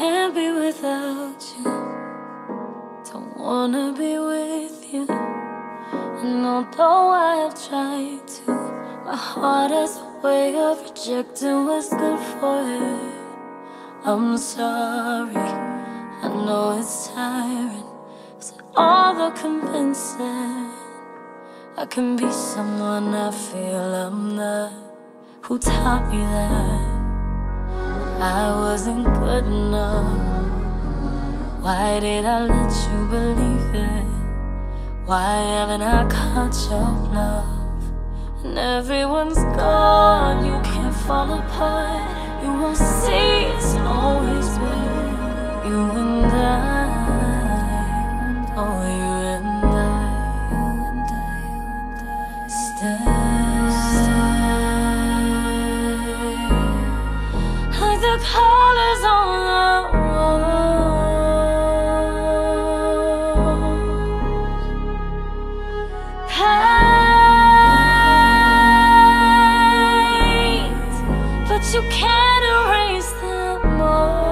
can't be without you. Don't wanna be with you. And although I have tried to, my heart has a way of rejecting what's good for it. I'm sorry, I know it's tiring. It's all the convincing. I can be someone I feel I'm not. Who taught you that wasn't good enough? Why did I let you believe it? Why haven't I caught your love? And everyone's gone, you can't fall apart. You won't see it's always been you and I. Paint, but you can't erase them all.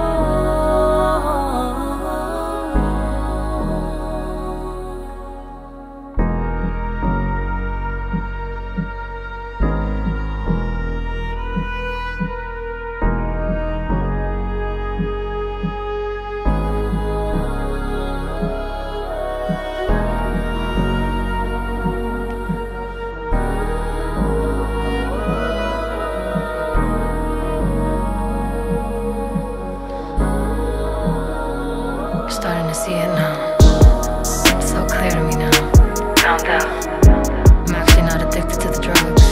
Starting to see it now. It's so clear to me now. Found out. I'm actually not addicted to the drugs.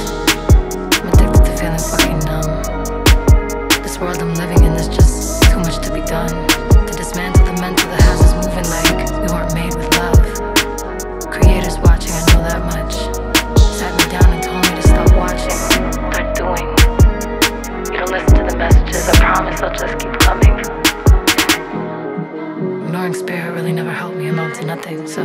I'm addicted to feeling fucking numb. This world I'm living in is just too much to be done. To dismantle the mental that has us moving like we weren't made with love. Creators watching, I know that much. Sat me down and told me to stop watching. Start doing. You don't listen to the messages, I promise I'll just keep coming. Ignoring spirit really never helped me amount to nothing, so